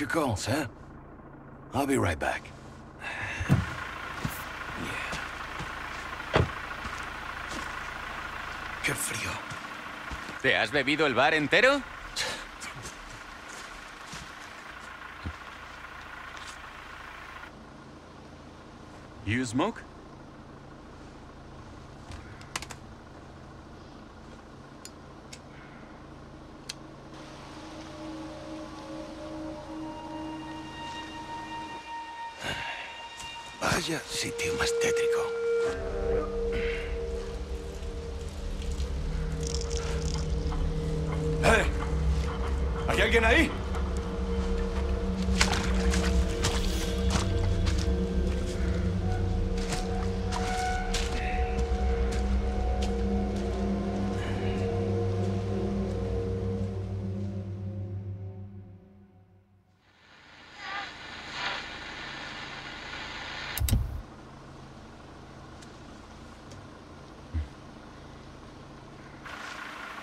Nature calls, huh? I'll be right back. Qué frío. ¿Te has bebido el bar entero? You smoke? Sitio más tétrico. ¡Eh! ¿Hay alguien ahí?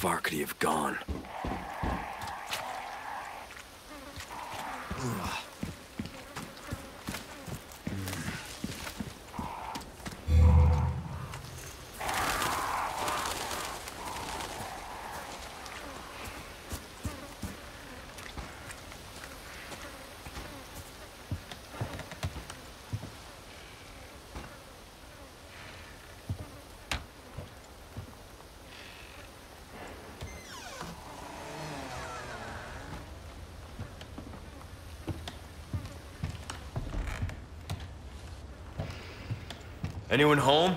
Far could he have gone? Anyone home?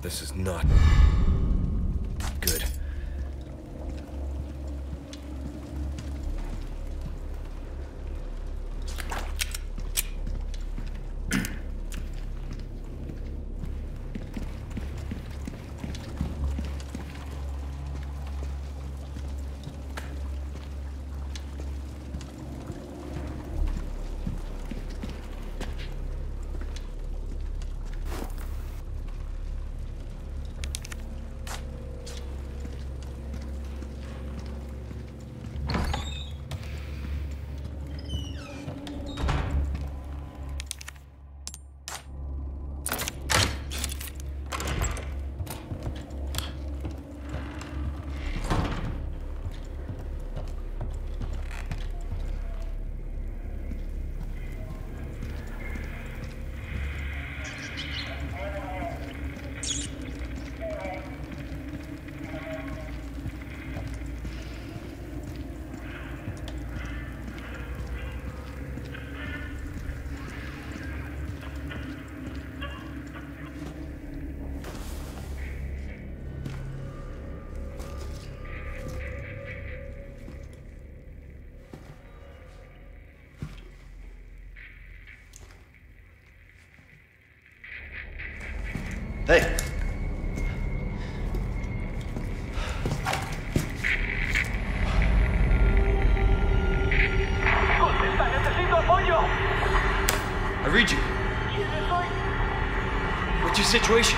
This is not... situation.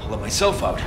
I'll let myself out.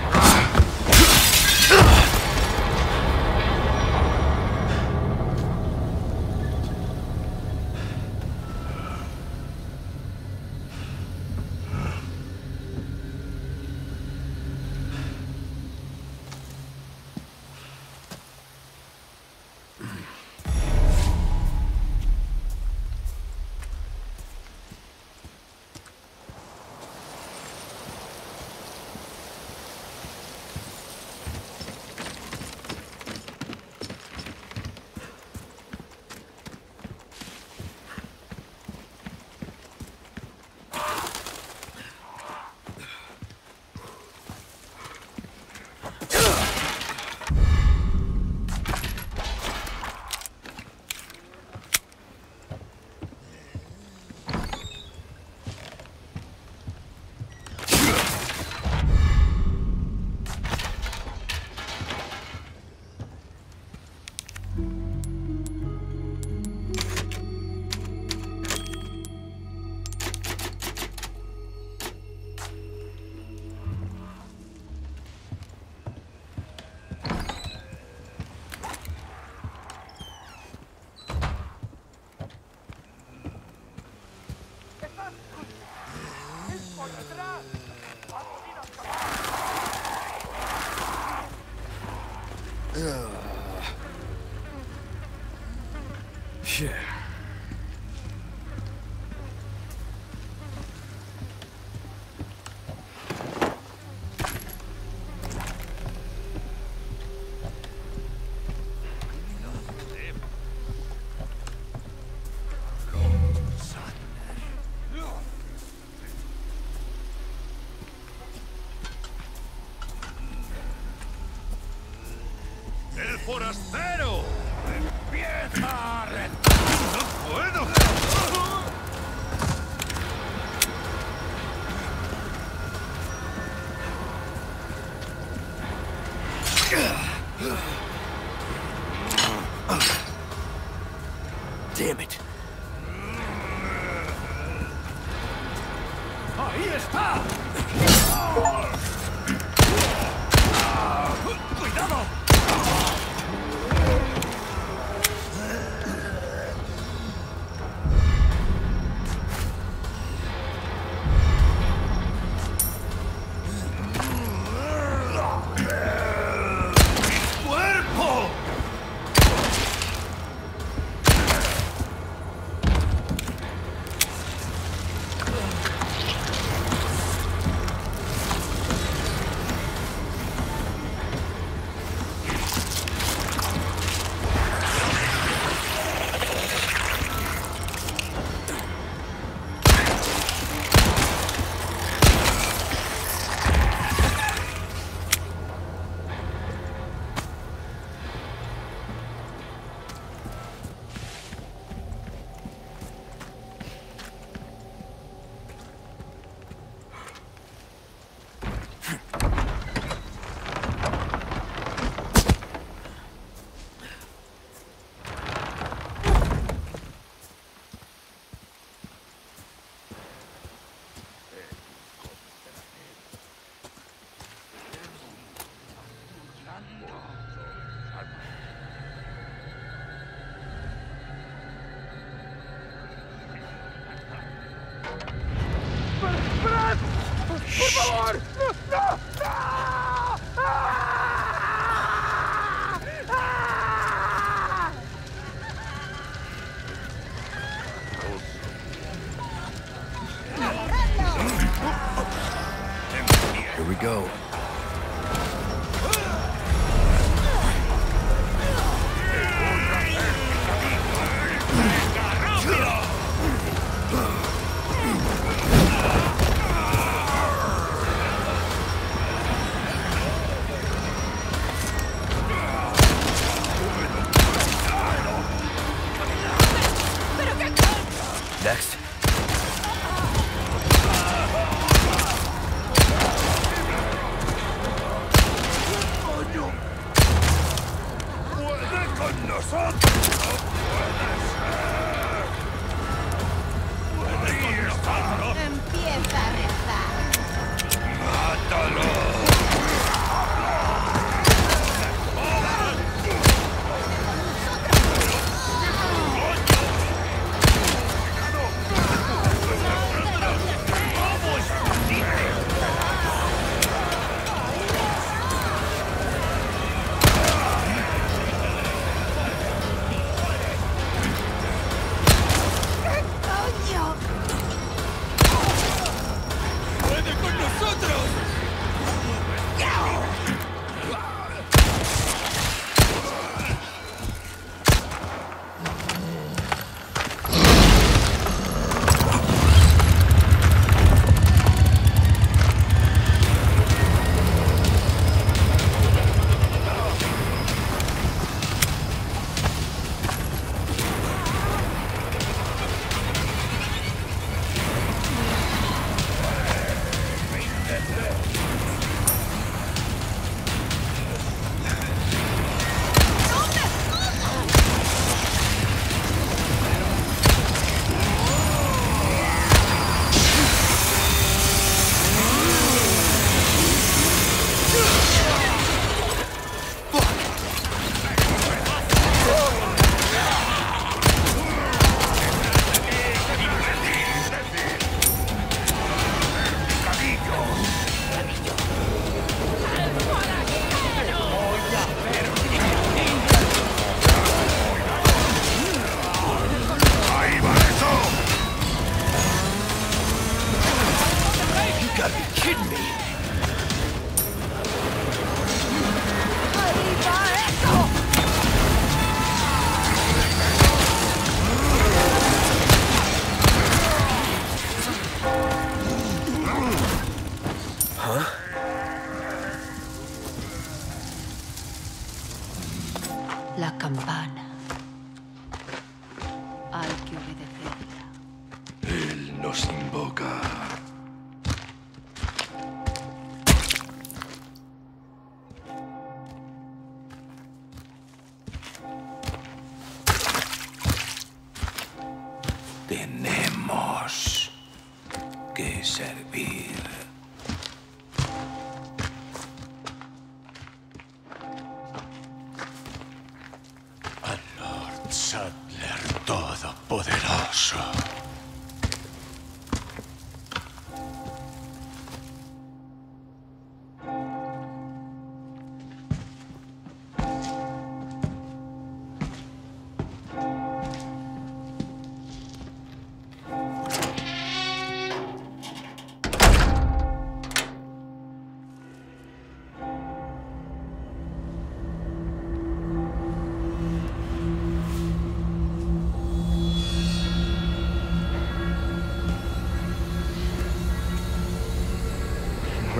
¡Empieza a ¡No puedo! Damn it.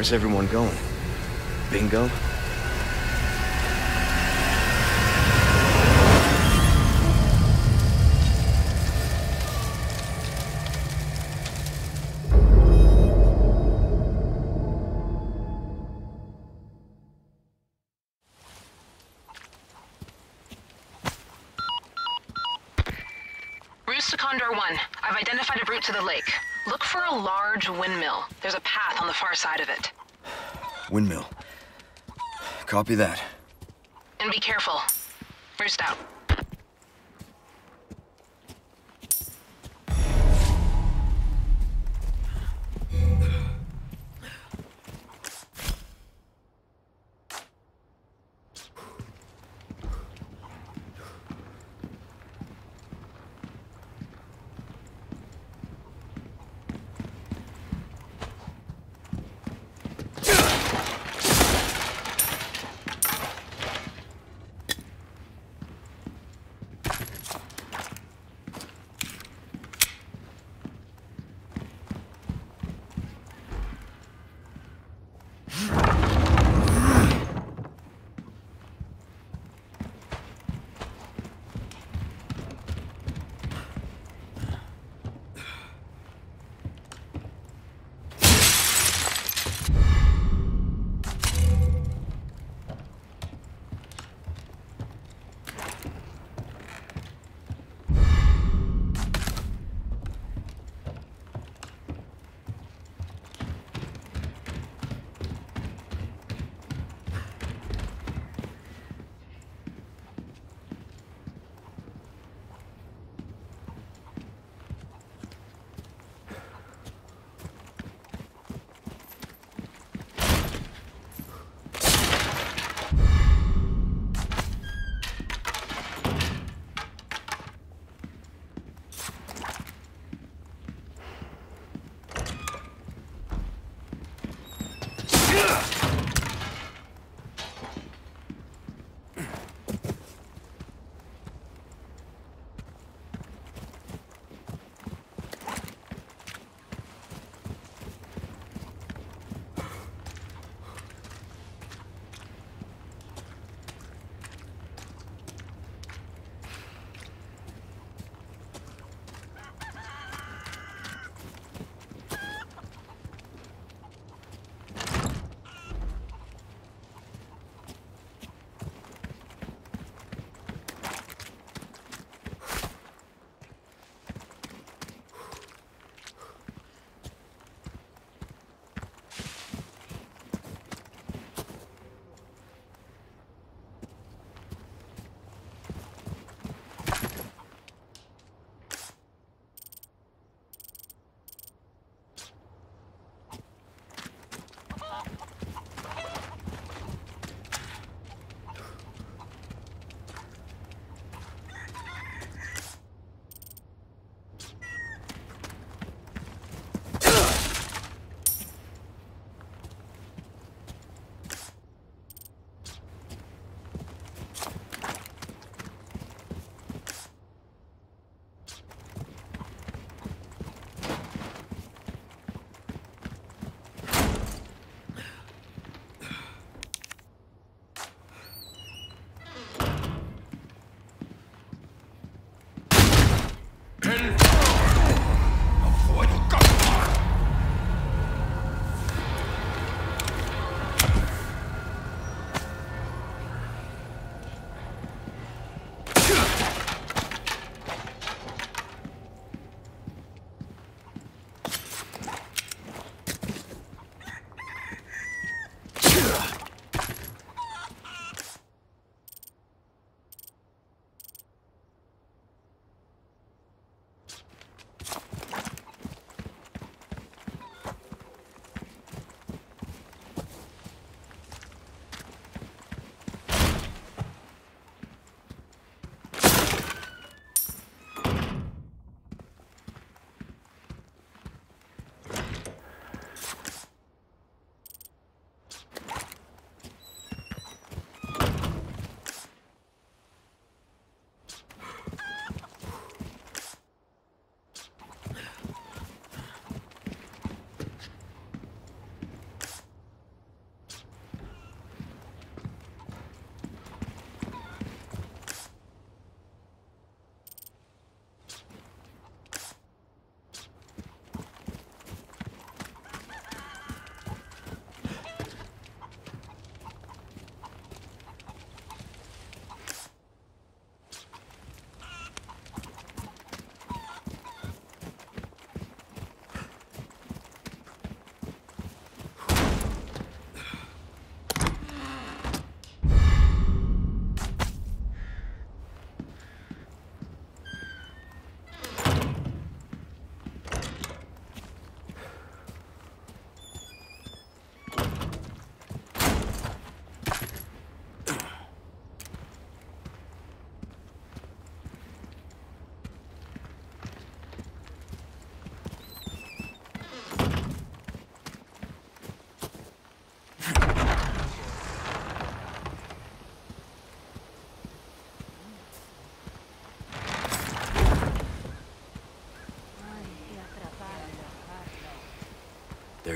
Where's everyone going? Bingo? Roost to Condor 1. I've identified a route to the lake. Look for a large windmill. There's a path on the far side of it. Copy that. And be careful. First out.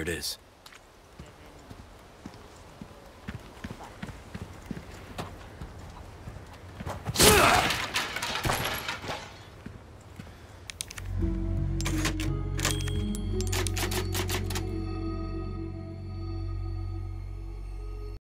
It is.